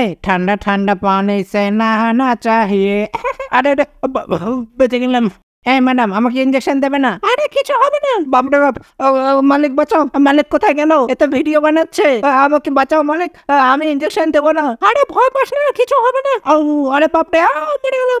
এই ঠান্ডা ঠান্ডা পানি সে নাহানা চাহিয়ে। আরে আরে বেঁচে গেলাম। এই ম্যাডাম আমাকে ইঞ্জেকশন দেবে না। আরে কিছু হবে না। বাপরে বাপ মালিক বাঁচাও। মালিক কোথায় গেল? এত ভিডিও বানাচ্ছে। আমাকে বাঁচাও মালিক। আমি ইঞ্জেকশন দেবো না। আরে ভয় পাস না কিছু হবে না। আরে বাপরে মেরে গেলাম।